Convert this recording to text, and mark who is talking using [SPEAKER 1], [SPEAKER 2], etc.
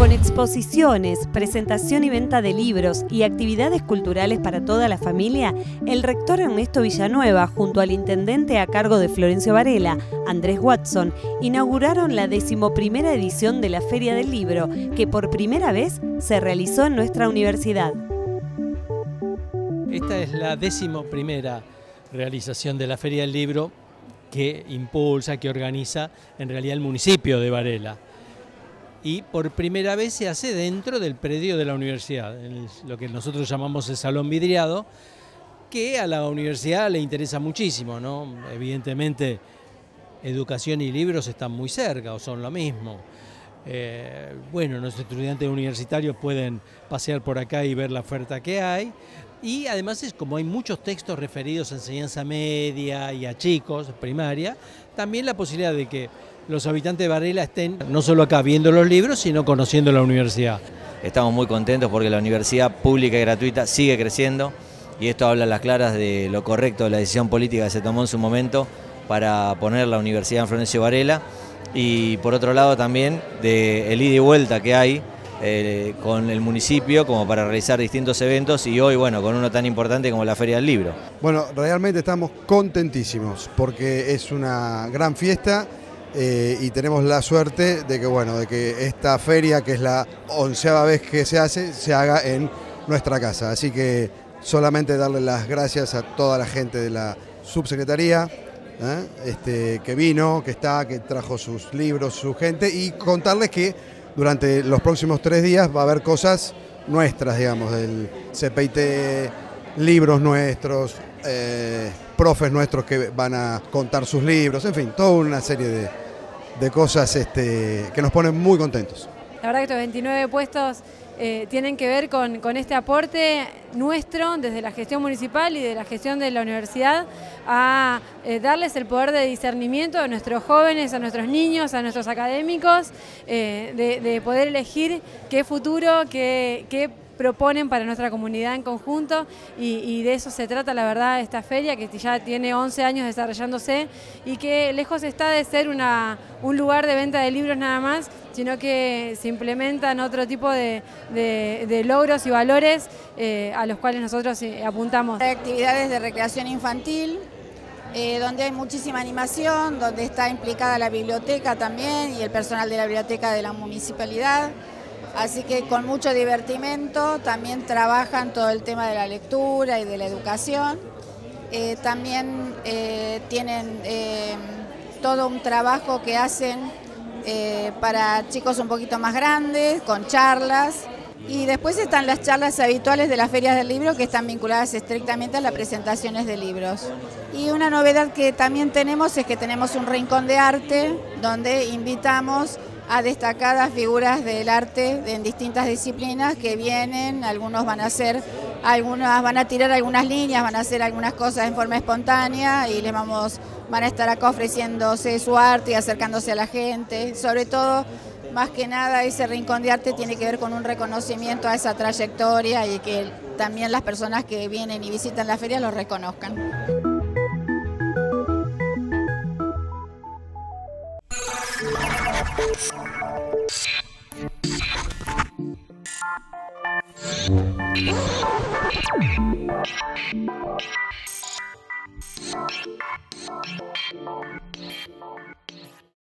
[SPEAKER 1] Con exposiciones, presentación y venta de libros y actividades culturales para toda la familia, el rector Ernesto Villanueva, junto al intendente a cargo de Florencio Varela, Andrés Watson, inauguraron la decimoprimera edición de la Feria del Libro, que por primera vez se realizó en nuestra universidad.
[SPEAKER 2] Esta es la decimoprimera realización de la Feria del Libro que impulsa, que organiza en realidad el municipio de Varela y por primera vez se hace dentro del predio de la universidad, lo que nosotros llamamos el salón vidriado, que a la universidad le interesa muchísimo, ¿no? Evidentemente, educación y libros están muy cerca o son lo mismo. Eh, bueno, nuestros estudiantes universitarios pueden pasear por acá y ver la oferta que hay. Y además es como hay muchos textos referidos a enseñanza media y a chicos, primaria, también la posibilidad de que los habitantes de Varela estén no solo acá viendo los libros, sino conociendo la universidad.
[SPEAKER 3] Estamos muy contentos porque la universidad pública y gratuita sigue creciendo y esto habla a las claras de lo correcto de la decisión política que se tomó en su momento para poner la universidad en Florencio Varela y por otro lado también de el ida y vuelta que hay eh, con el municipio como para realizar distintos eventos y hoy bueno con uno tan importante como la Feria del Libro.
[SPEAKER 4] Bueno, realmente estamos contentísimos porque es una gran fiesta eh, y tenemos la suerte de que, bueno, de que esta feria, que es la onceava vez que se hace, se haga en nuestra casa. Así que solamente darle las gracias a toda la gente de la subsecretaría, ¿eh? este, que vino, que está, que trajo sus libros, su gente, y contarles que durante los próximos tres días va a haber cosas nuestras, digamos, del CPIT, libros nuestros, eh, profes nuestros que van a contar sus libros, en fin, toda una serie de, de cosas este, que nos ponen muy contentos.
[SPEAKER 5] La verdad que estos 29 puestos eh, tienen que ver con, este aporte nuestro desde la gestión municipal y de la gestión de la universidad a eh, darles el poder de discernimiento a nuestros jóvenes, a nuestros niños, a nuestros académicos, de, poder elegir qué futuro, qué, qué proponen para nuestra comunidad en conjunto y, de eso se trata la verdad esta feria que ya tiene 11 años desarrollándose y que lejos está de ser una, un lugar de venta de libros nada más, sino que se implementan otro tipo de, logros y valores eh, a los cuales nosotros eh, apuntamos.
[SPEAKER 6] Hay actividades de recreación infantil, eh, donde hay muchísima animación, donde está implicada la biblioteca también y el personal de la biblioteca de la municipalidad. Así que con mucho divertimento también trabajan todo el tema de la lectura y de la educación. Eh, también eh, tienen eh, todo un trabajo que hacen para chicos un poquito más grandes, con charlas. Y después están las charlas habituales de las ferias del libro que están vinculadas estrictamente a las presentaciones de libros. Y una novedad que también tenemos es que tenemos un rincón de arte donde invitamos a destacadas figuras del arte en distintas disciplinas que vienen, algunos van a hacer, algunas van a tirar algunas líneas, van a hacer algunas cosas en forma espontánea y les vamos, van a estar acá ofreciéndose su arte y acercándose a la gente, sobre todo más que nada ese rincón de arte tiene que ver con un reconocimiento a esa trayectoria y que también las personas que vienen y visitan la feria lo reconozcan.